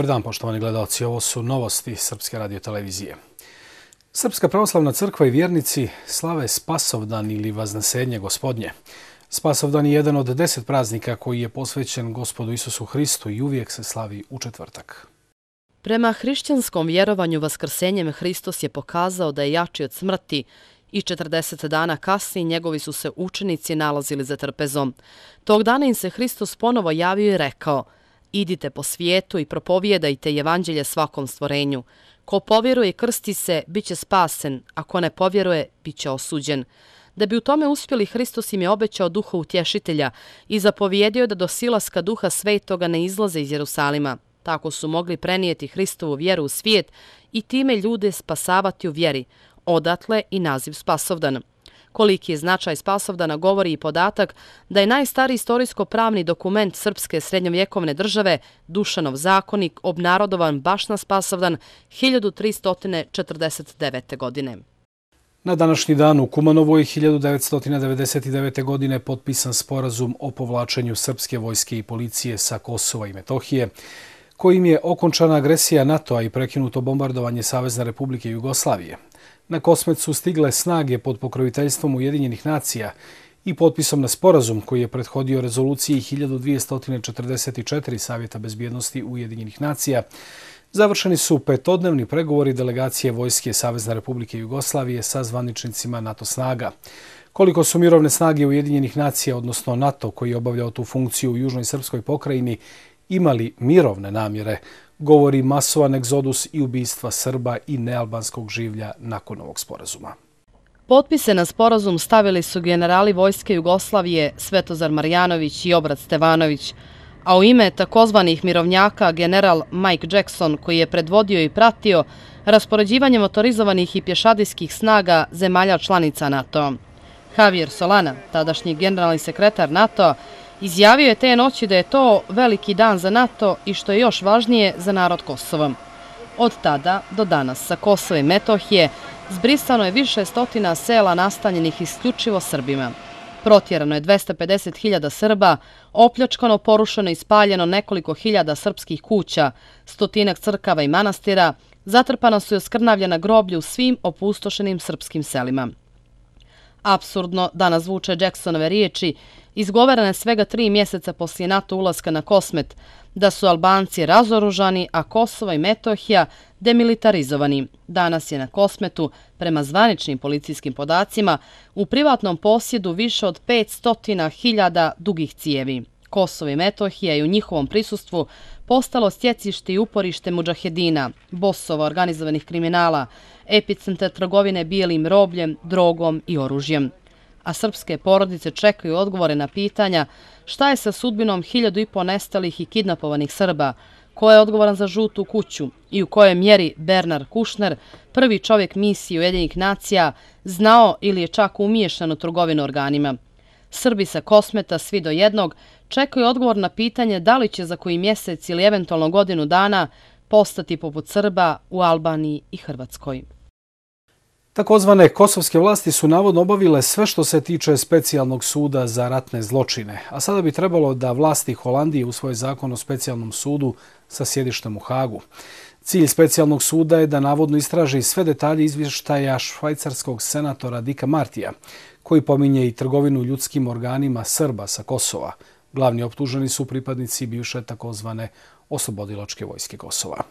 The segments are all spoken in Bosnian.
Dobar dan, poštovani gledalci. Ovo su novosti Srpske radiotelevizije. Srpska pravoslavna crkva i vjernici slave Spasovdan ili Vaznesenje gospodnje. Spasovdan je jedan od deset praznika koji je posvećen gospodu Isusu Hristu i uvijek se slavi u četvrtak. Prema hrišćanskom vjerovanju Vaskrsenjem Hristos je pokazao da je jači od smrti i 40 dana kasnije njegovi su se učenici nalazili za trpezom. Tog dana im se Hristos ponovo javio i rekao – Idite po svijetu i propovijedajte evanđelje svakom stvorenju. Ko povjeruje i krsti se, bit će spasen, a ko ne povjeruje, bit će osuđen. Da bi u tome uspjeli, Hristos im je obećao duha utješitelja i zapovjedio da do silaska duha svetoga ne izlaze iz Jerusalima. Tako su mogli prenijeti Hristovu vjeru u svijet i time ljude spasavati u vjeri. Odatle i naziv Spasovdan. Koliki je značaj Spasovdana govori i podatak da je najstari istorijsko-pravni dokument Srpske srednjovjekovne države Dušanov zakonik obnarodovan baš na Spasovdan 1349. godine. Na današnji dan u Kumanovoj 1999. godine potpisan sporazum o povlačenju Srpske vojske i policije sa Kosova i Metohije, kojim je okončana agresija NATO-a i prekinuto bombardovanje Savezne republike Jugoslavije. Na Kosmet su stigle snage pod pokroviteljstvom Ujedinjenih nacija i potpisom na sporazum koji je prethodio rezoluciji 1244 Savjeta bezbjednosti Ujedinjenih nacija, završeni su petodnevni pregovori delegacije Vojske Savezne republike Jugoslavije sa zvaničnicima NATO snaga. Koliko su mirovne snage Ujedinjenih nacija, odnosno NATO, koji je obavljao tu funkciju u Južnoj Srpskoj pokrajini, imali mirovne namjere, govori masovan egzodus i ubistva Srba i nealbanskog življa nakon ovog sporazuma. Potpise na sporazum stavili su generali Vojske Jugoslavije Svetozar Marjanović i Obrad Stevanović, a u ime takozvanih mirovnjaka general Mike Jackson, koji je predvodio i pratio raspoređivanje motorizovanih i pješadijskih snaga zemalja članica NATO. Javier Solana, tadašnji generalni sekretar NATO, Izjavio je te noći da je to veliki dan za NATO i što je još važnije za narod Kosova. Od tada do danas sa Kosova i Metohije zbrisano je više stotina sela nastanjenih isključivo Srbima. Protjerano je 250.000 Srba, opljačkano, porušeno i spaljeno nekoliko hiljada srpskih kuća, stotinak crkava i manastira, zatrpana su i oskrnavljena groblja u svim opustošenim srpskim selima. Absurdno danas zvuče Jacksonove riječi izgovarane svega tri mjeseca poslije NATO ulaska na kosmet, da su Albanci razoružani, a Kosova i Metohija demilitarizovani. Danas je na kosmetu, prema zvaničnim policijskim podacima, u privatnom posjedu više od 500.000 dugih cijevi. Kosovo i Metohija i u njihovom prisustvu postalo stjecište i uporište muđahedina, bosova organizovanih kriminala, epicentar trgovine bijelim robljem, drogom i oružjem a srpske porodice čekaju odgovore na pitanja šta je sa sudbinom hiljadu i po nestalih i kidnapovanih Srba, ko je odgovoran za žutu kuću i u kojoj mjeri Bernard Kušner, prvi čovjek misije Ujedinjih nacija, znao ili je čak umiješan u trgovinu organima. Srbi sa kosmeta, svi do jednog, čekaju odgovor na pitanje da li će za koji mjesec ili eventualno godinu dana postati poput Srba u Albaniji i Hrvatskoj. Takozvane kosovske vlasti su navodno obavile sve što se tiče specijalnog suda za ratne zločine, a sada bi trebalo da vlasti Holandije u svoj zakon o specijalnom sudu sa sjedištem u Hagu. Cilj specijalnog suda je da navodno istraži sve detalje izvještaja švajcarskog senatora Dika Martija, koji pominje i trgovinu ljudskim organima Srba sa Kosova. Glavni optuženi su pripadnici bivše takozvane oslobodilačke vojske Kosova.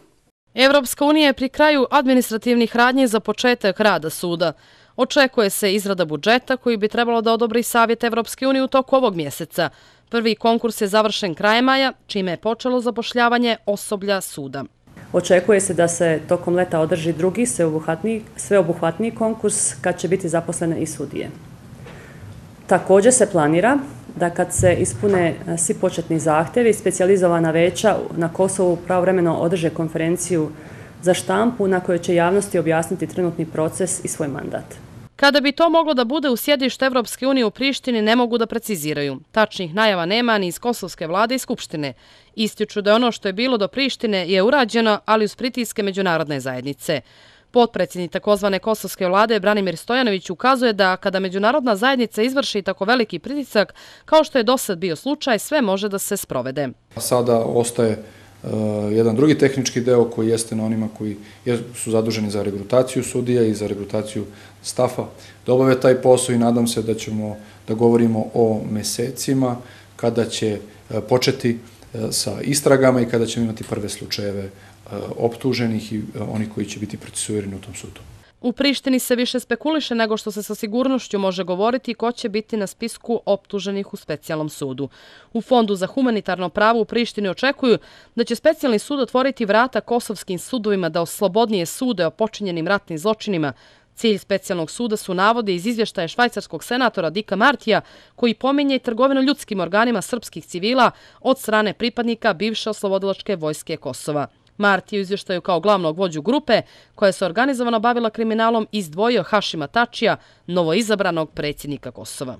Evropska unija je pri kraju administrativnih radnji za početak rada suda. Očekuje se izrada budžeta koji bi trebalo da odobri Savjet Evropske unije u toku ovog mjeseca. Prvi konkurs je završen krajem maja, čime je počelo zapošljavanje osoblja suda. Očekuje se da se tokom leta održi drugi sveobuhvatniji konkurs kad će biti zaposlene i sudije. Također se planira da kad se ispune e, svi početni zahtjevi, specijalizovana veća na Kosovu pravovremeno održe konferenciju za štampu na kojoj će javnosti objasniti trenutni proces i svoj mandat. Kada bi to moglo da bude u sjedište Evropske unije u Prištini, ne mogu da preciziraju. Tačnih najava nema ni iz Kosovske vlade i Skupštine. Ističu da ono što je bilo do Prištine je urađeno, ali uz pritiske međunarodne zajednice. Potpredsjednik takozvane kosovske vlade Branimir Stojanović ukazuje da kada međunarodna zajednica izvrši tako veliki pritisak, kao što je do sad bio slučaj, sve može da se sprovede. Sada ostaje e, jedan drugi tehnički deo koji jeste na onima koji su zaduženi za regrutaciju sudija i za regrutaciju stafa, da obave taj posao i nadam se da ćemo da govorimo o mesecima kada će e, početi e, sa istragama i kada ćemo imati prve slučajeve Eh, optuženih i eh, oni koji će biti procesuirani u tom sudu. U Prištini se više spekuliše nego što se sa sigurnošću može govoriti ko će biti na spisku optuženih u specijalnom sudu. U Fondu za humanitarno pravo u Prištini očekuju da će specijalni sud otvoriti vrata kosovskim sudovima da oslobodnije sude o počinjenim ratnim zločinima. Cilj specijalnog suda su navode iz izvještaja švajcarskog senatora Dika Martija, koji pominje trgovinu ljudskim organima srpskih civila od strane pripadnika bivše oslobodilačke vojske Kosova. Mart je u izvještaju kao glavnog vođu grupe koja se organizovano bavila kriminalom izdvojio Hašima Tačija, novoizabranog predsjednika Kosova.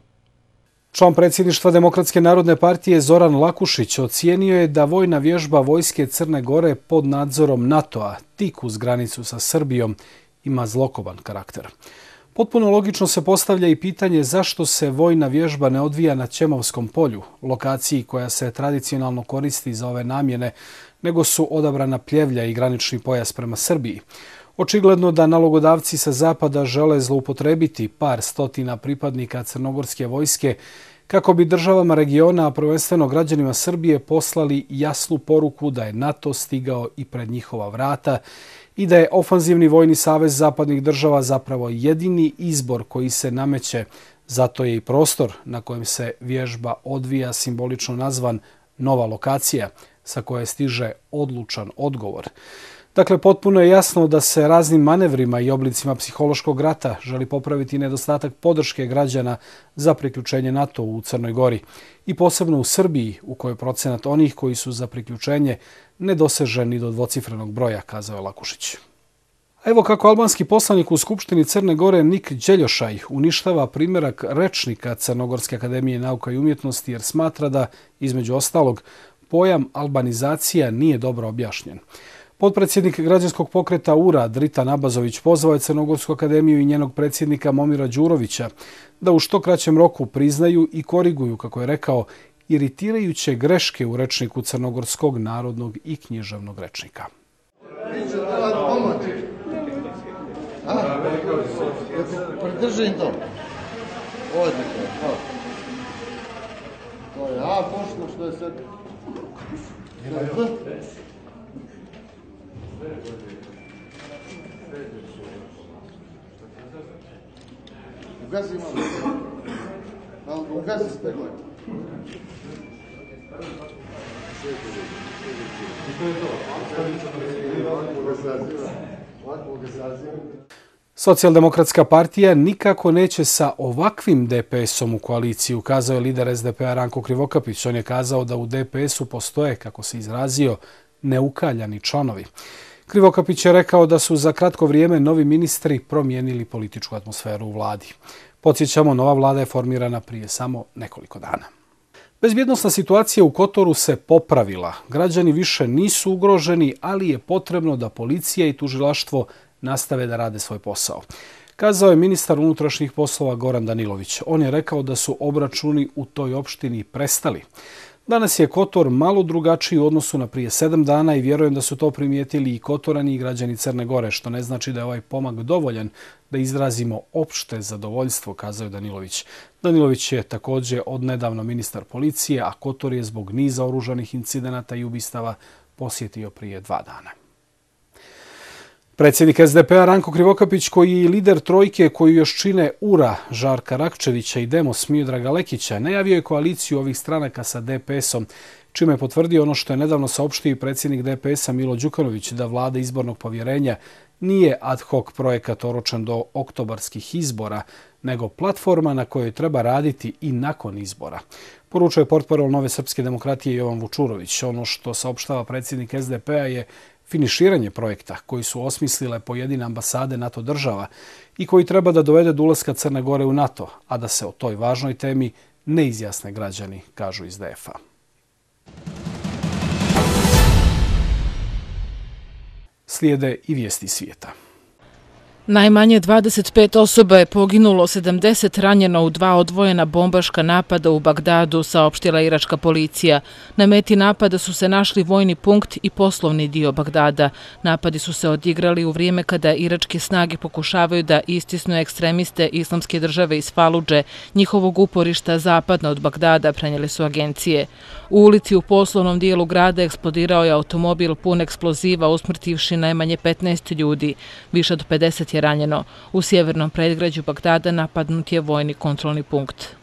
Član predsjedništva Demokratske narodne partije Zoran Lakušić ocijenio je da vojna vježba Vojske Crne Gore pod nadzorom NATO-a tik uz granicu sa Srbijom ima zlokoban karakter. Potpuno logično se postavlja i pitanje zašto se vojna vježba ne odvija na Ćemovskom polju, lokaciji koja se tradicionalno koristi za ove namjene, nego su odabrana pljevlja i granični pojas prema Srbiji. Očigledno da nalogodavci sa zapada žele zloupotrebiti par stotina pripadnika crnogorske vojske kako bi državama regiona, a prvenstveno građanima Srbije, poslali jasnu poruku da je NATO stigao i pred njihova vrata i da je ofanzivni vojni savez zapadnih država zapravo jedini izbor koji se nameće. Zato je i prostor na kojem se vježba odvija simbolično nazvan nova lokacija – sa koje stiže odlučan odgovor. Dakle, potpuno je jasno da se raznim manevrima i oblicima psihološkog rata želi popraviti nedostatak podrške građana za priključenje NATO u Crnoj Gori i posebno u Srbiji, u kojoj procenat onih koji su za priključenje nedoseženi ni do dvocifrenog broja, kazao je Lakušić. A evo kako albanski poslanik u Skupštini Crne Gore Nik Đeljošaj uništava primjerak rečnika Crnogorske akademije nauka i umjetnosti jer smatra da, između ostalog, pojam albanizacija nije dobro objašnjen. Podpredsjednik građanskog pokreta URA Drita Nabazović pozvao je Crnogorsku akademiju i njenog predsjednika Momira Đurovića da u što kraćem roku priznaju i koriguju, kako je rekao, iritirajuće greške u rečniku Crnogorskog narodnog i književnog rečnika. Pridržim to. Ovo to. je A, pošto što je sve Ugazi malo. Ugazi speglaj. I to je to. Socijaldemokratska partija nikako neće sa ovakvim DPS-om u koaliciji, ukazao je lider SDP-a Ranko Krivokapić. On je kazao da u DPS-u postoje, kako se izrazio, neukaljani članovi. Krivokapić je rekao da su za kratko vrijeme novi ministri promijenili političku atmosferu u vladi. Podsjećamo, nova vlada je formirana prije samo nekoliko dana. Bezbjednostna situacija u Kotoru se popravila. Građani više nisu ugroženi, ali je potrebno da policija i tužilaštvo nastave da rade svoj posao. Kazao je ministar unutrašnjih poslova Goran Danilović. On je rekao da su obračuni u toj opštini prestali. Danas je Kotor malo drugačiji u odnosu na prije sedam dana i vjerujem da su to primijetili i Kotorani i građani Crne Gore, što ne znači da je ovaj pomak dovoljan da izrazimo opšte zadovoljstvo, kazao je Danilović. Danilović je također odnedavno ministar policije, a Kotor je zbog niza oružanih incidenata i ubistava posjetio prije dva dana. Predsjednik SDP-a Ranko Krivokapić, koji je lider trojke koju još čine URA Žarka Rakčevića i Demos Miodraga Lekića, najavio je koaliciju ovih stranaka sa DPS-om, čime je potvrdio ono što je nedavno saopštio predsjednik DPS-a Milo Đukanović da vlada izbornog povjerenja nije ad hoc projekat oročan do oktobarskih izbora, nego platforma na kojoj treba raditi i nakon izbora. Poručuje portparol Nove srpske demokratije Jovan Vučurović. Ono što saopštava predsjednik SDP-a je finiširanje projekta koji su osmislile pojedine ambasade NATO država i koji treba da dovede do ulaska Crne Gore u NATO, a da se o toj važnoj temi ne izjasne građani, kažu iz DF-a. Slijede i vijesti svijeta. Najmanje 25 osoba je poginulo, 70 ranjeno u dva odvojena bombaška napada u Bagdadu, saopštila iračka policija. Na meti napada su se našli vojni punkt i poslovni dio Bagdada. Napadi su se odigrali u vrijeme kada iračke snage pokušavaju da istisnu ekstremiste islamske države iz Faluđe, njihovog uporišta zapadno od Bagdada, prenjeli su agencije. U ulici u poslovnom dijelu grada eksplodirao je automobil pun eksploziva, usmrtivši najmanje 15 ljudi. Više od 50 je ranjeno. U sjevernom predgrađu Bagdada napadnut je vojni kontrolni punkt.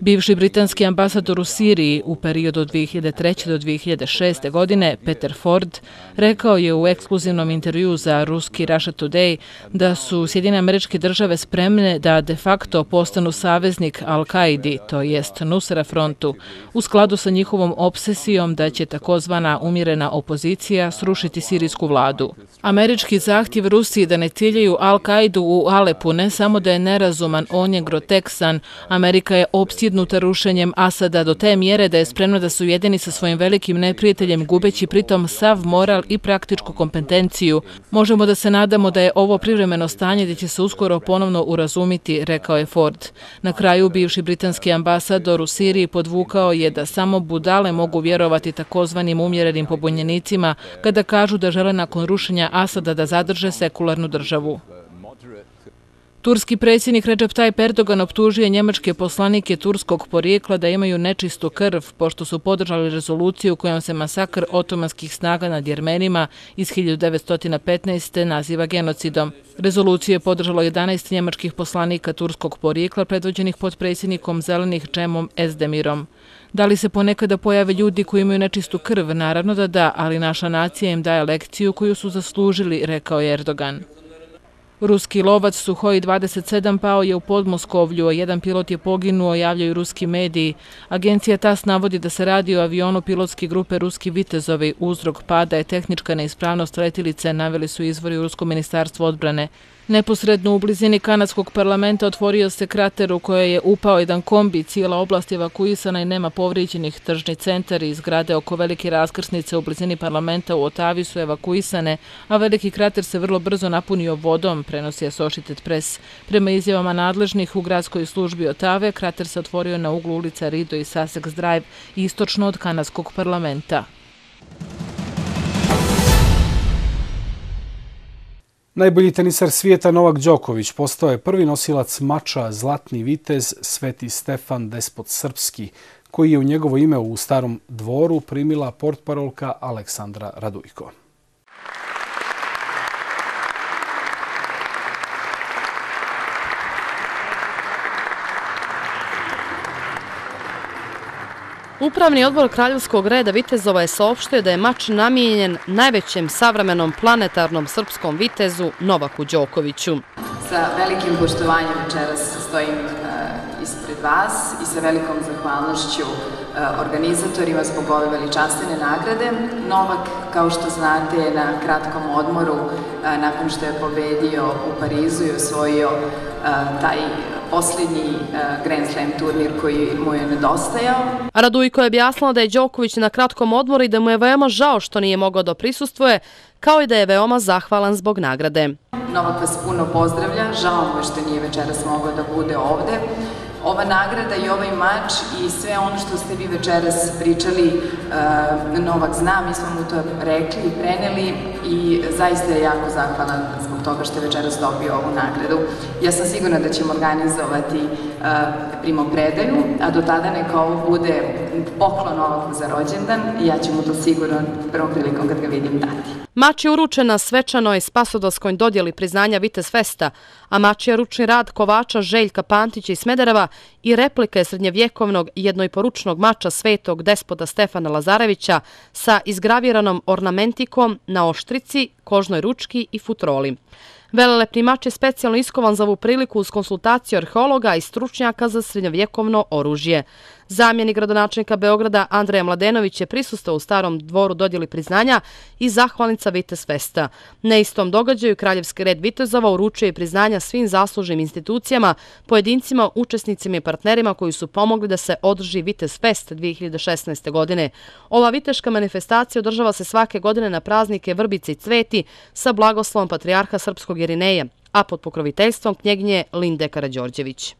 Bivši britanski ambasador u Siriji u periodu od 2003. do 2006. godine, Peter Ford, rekao je u ekskluzivnom intervju za ruski Russia Today da su Sjedine američke države spremne da de facto postanu saveznik Al-Qaidi, to jest Nusra frontu, u skladu sa njihovom obsesijom da će takozvana umirena opozicija srušiti sirijsku vladu. Američki zahtjev Rusiji da ne ciljaju Al-Qaidu u Alepu ne samo da je nerazuman, on je groteksan. Amerika je opsijena opsjednuta rušenjem Asada do te mjere da je spremna da se ujedini sa svojim velikim neprijateljem gubeći pritom sav moral i praktičku kompetenciju. Možemo da se nadamo da je ovo privremeno stanje gdje će se uskoro ponovno urazumiti, rekao je Ford. Na kraju bivši britanski ambasador u Siriji podvukao je da samo budale mogu vjerovati takozvanim umjerenim pobunjenicima kada kažu da žele nakon rušenja Asada da zadrže sekularnu državu. Turski predsjednik Recep Tayyip Erdogan optužuje njemačke poslanike turskog porijekla da imaju nečistu krv, pošto su podržali rezoluciju kojom se masakr otomanskih snaga nad Jermenima iz 1915. naziva genocidom. Rezoluciju je podržalo 11 njemačkih poslanika turskog porijekla predvođenih pod predsjednikom zelenih Čemom Ezdemirom. Da li se ponekada pojave ljudi koji imaju nečistu krv? Naravno da da, ali naša nacija im daje lekciju koju su zaslužili, rekao je Erdogan. Ruski lovac Suhoj 27 pao je u Podmoskovlju, a jedan pilot je poginuo, javljaju ruski mediji. Agencija TAS navodi da se radi o avionu pilotske grupe Ruski Vitezovi. Uzrok pada je tehnička neispravnost letilice, naveli su izvori u Ruskom ministarstvu odbrane. Neposredno u blizini kanadskog parlamenta otvorio se krater u kojoj je upao jedan kombi, cijela oblast je evakuisana i nema povrijeđenih tržni centar i zgrade oko velike raskrsnice u blizini parlamenta u Otavi su evakuisane, a veliki krater se vrlo brzo napunio vodom, prenosi Associated Press. Prema izjavama nadležnih u gradskoj službi Otave, krater se otvorio na uglu ulica Rido i Sussex Drive, istočno od kanadskog parlamenta. Najbolji tenisar svijeta Novak Đoković postao je prvi nosilac mača Zlatni vitez Sveti Stefan Despot Srpski, koji je u njegovo ime u starom dvoru primila portparolka Aleksandra Radujko. Upravni odbor Kraljevskog reda Vitezova je saopštio da je mač namijenjen najvećem savremenom planetarnom srpskom vitezu Novaku Đokoviću. Sa velikim poštovanjem večeras stojim e, ispred vas i sa velikom zahvalnošću e, organizatorima zbog ove veličastene nagrade. Novak, kao što znate, je na kratkom odmoru e, nakon što je pobedio u Parizu i osvojio taj posljednji uh, Grand Slam turnir koji mu je nedostajao. Radujko je objasnila da je Đoković na kratkom odmoru i da mu je veoma žao što nije mogao da prisustuje, kao i da je veoma zahvalan zbog nagrade. Novak vas puno pozdravlja, žao mu je što nije večeras mogao da bude ovde ova nagrada i ovaj mač i sve ono što ste vi večeras pričali uh, Novak zna, mi smo mu to rekli i preneli i zaista je jako zahvalan zbog toga što je večeras dobio ovu nagradu. Ja sam sigurna da ćemo organizovati primopredaju, a do tada neka ovo bude poklon ovog za rođendan i ja ću mu to sigurno prvom prilikom kad ga vidim dati. Mač je uručen na svečanoj spasodoskoj dodjeli priznanja Vitez Festa, a mač je ručni rad kovača Željka Pantića i Smedereva i replike srednjevjekovnog jednoiporučnog mača svetog despoda Stefana Lazarevića sa izgraviranom ornamentikom na oštrici, kožnoj ručki i futroli. Velelepni mač je specijalno iskovan za ovu priliku uz konsultaciju arheologa i stručnjaka za srednjovjekovno oružje. Zamjeni gradonačnika Beograda Andreja Mladenović je prisustao u starom dvoru dodjeli priznanja i zahvalnica Vitez Festa. Na istom događaju Kraljevski red Vitezova uručuje priznanja svim zaslužnim institucijama, pojedincima, učesnicima i partnerima koji su pomogli da se održi Vitez Fest 2016. godine. Ova viteška manifestacija održava se svake godine na praznike Vrbice i Cveti sa blagoslovom Patriarha Srpskog Jerineja, a pod pokroviteljstvom knjegnje Linde Karadžorđević.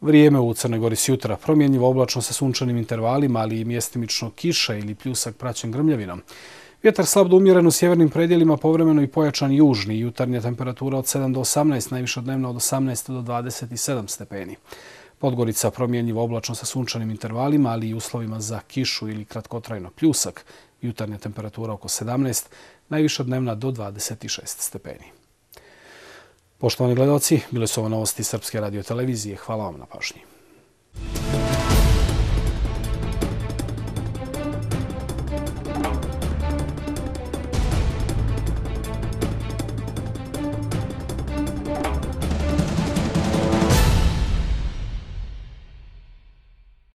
Vrijeme u Crnoj Gori s jutra promjenjivo oblačno sa sunčanim intervalima, ali i mjestimično kiša ili pljusak praćen grmljavinom. Vjetar slab do umjeren u sjevernim predjelima, povremeno i pojačan južni, jutarnja temperatura od 7 do 18, najviše dnevna od 18 do 27 stepeni. Podgorica promjenjivo oblačno sa sunčanim intervalima, ali i uslovima za kišu ili kratkotrajno pljusak, jutarnja temperatura oko 17, najviša dnevna do 26 stepeni. Poštovani gledalci, bile su ovo novosti Srpske radiotelevizije. Hvala vam na pažnji. Thank you.